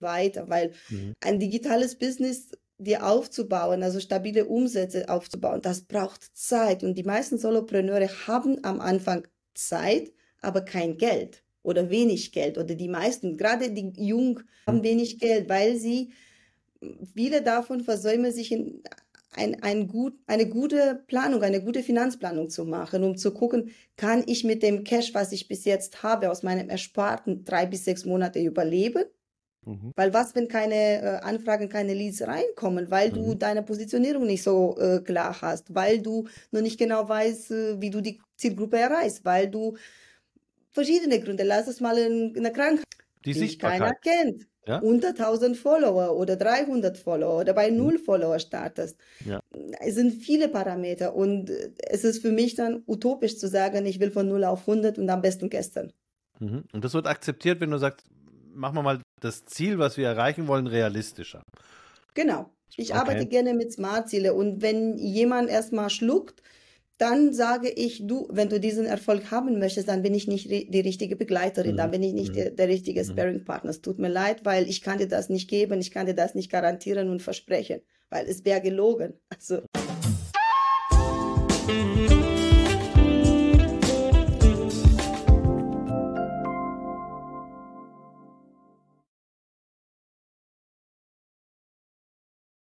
weiter, weil mhm. ein digitales Business dir aufzubauen, also stabile Umsätze aufzubauen, das braucht Zeit. Und die meisten Solopreneure haben am Anfang Zeit, aber kein Geld oder wenig Geld. Oder die meisten, gerade die Jung, haben wenig Geld, weil sie, viele davon versäumen sich in ein, ein gut, eine gute Planung, eine gute Finanzplanung zu machen, um zu gucken, kann ich mit dem Cash, was ich bis jetzt habe, aus meinem Ersparten drei bis sechs Monate überleben? Mhm. Weil was, wenn keine äh, Anfragen, keine Leads reinkommen, weil mhm. du deine Positionierung nicht so äh, klar hast, weil du noch nicht genau weißt, äh, wie du die Zielgruppe erreichst, weil du verschiedene Gründe, lass es mal in, in eine Krankheit, die, die keiner kennt. Ja? Unter 1000 Follower oder 300 Follower oder bei 0 mhm. Follower startest. Ja. Es sind viele Parameter und äh, es ist für mich dann utopisch zu sagen, ich will von 0 auf 100 und am besten gestern. Mhm. Und das wird akzeptiert, wenn du sagst, machen wir mal das Ziel, was wir erreichen wollen, realistischer. Genau. Ich okay. arbeite gerne mit Smart-Ziele und wenn jemand erstmal schluckt, dann sage ich, du, wenn du diesen Erfolg haben möchtest, dann bin ich nicht die richtige Begleiterin, mhm. dann bin ich nicht mhm. der, der, richtige mhm. Sparring-Partner. Es tut mir leid, weil ich kann dir das nicht geben, ich kann dir das nicht garantieren und versprechen, weil es wäre gelogen. Also.